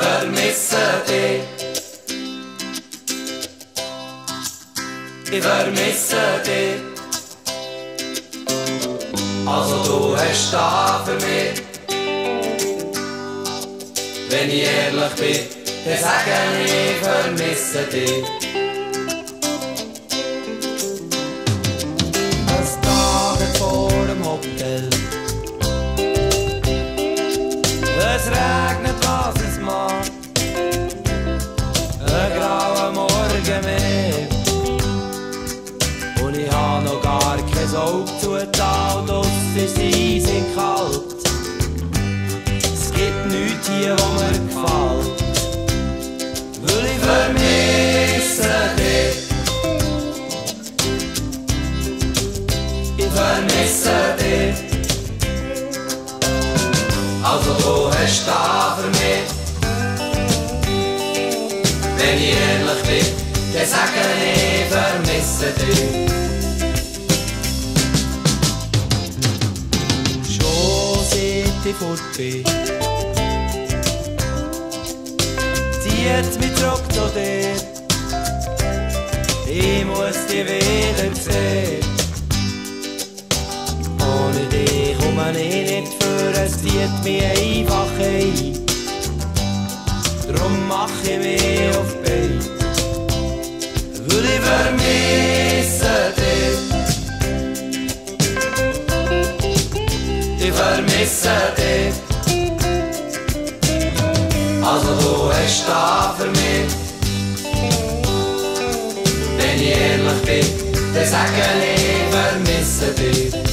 vermisse dich. Ich vermisse dich. Also du hast da für mich. Wenn ich ehrlich bin, dann sage ich, ich vermisse dich. Kein Auge zugetan. Und ist eisig kalt. Es gibt nichts hier, was mir gefällt. Weil ich vermisse dich. Ich vermisse dich. Also du hast da für mich. Wenn ich ehrlich bin, dann sage ich, ich vermisse dich. Bin, zieht mich zurück zu dir. Ich muss dich wiedersehen. Ohne dich komme ich nicht für, es zieht mich einfach ein. Drum mach ich mich auf die Beine. Weil ich vermisse dich. Ich vermisse Also du hast da für mich. Wenn ich ehrlich bin, dann sage ich, vermisse dich.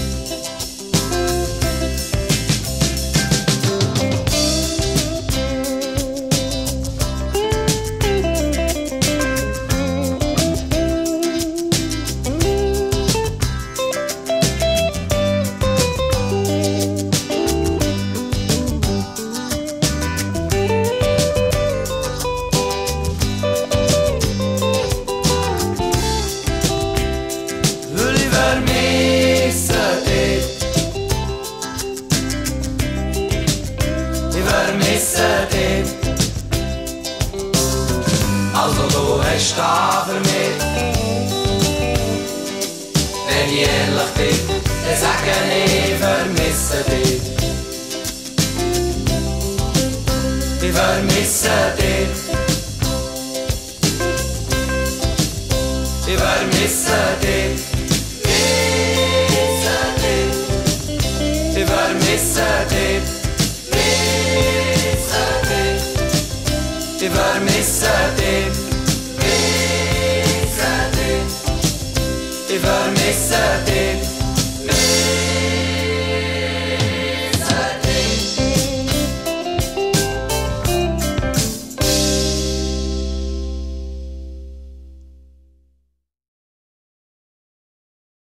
Hast da. Wenn ich ehrlich bin, dann sage ich, ich vermisse dich. Ich vermisse dich. Ich vermisse dich. Ich. Vermisse dich. Ich vermisse dich. Vermisse